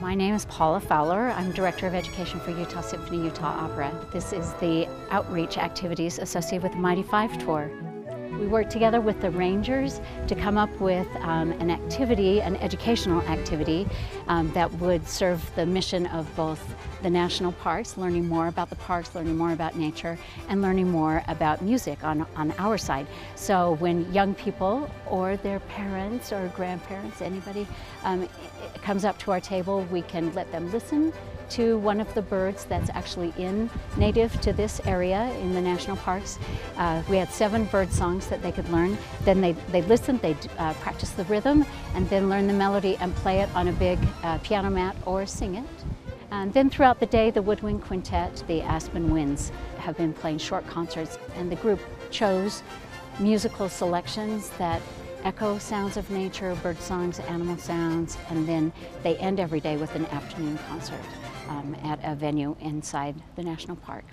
My name is Paula Fowler. I'm Director of Education for Utah Symphony Utah Opera. This is the outreach activities associated with the Mighty Five Tour. We worked together with the Rangers to come up with um, an activity, an educational activity um, that would serve the mission of both the national parks, learning more about the parks, learning more about nature, and learning more about music on, on our side. So when young people or their parents or grandparents, anybody um, comes up to our table, we can let them listen to one of the birds that's actually in native to this area in the national parks. Uh, we had seven bird songs that they could learn. Then they, they listened, they uh, practiced the rhythm, and then learn the melody and play it on a big uh, piano mat or sing it. And then throughout the day, the Woodwind Quintet, the Aspen Winds, have been playing short concerts, and the group chose musical selections that echo sounds of nature, bird songs, animal sounds, and then they end every day with an afternoon concert um, at a venue inside the national park.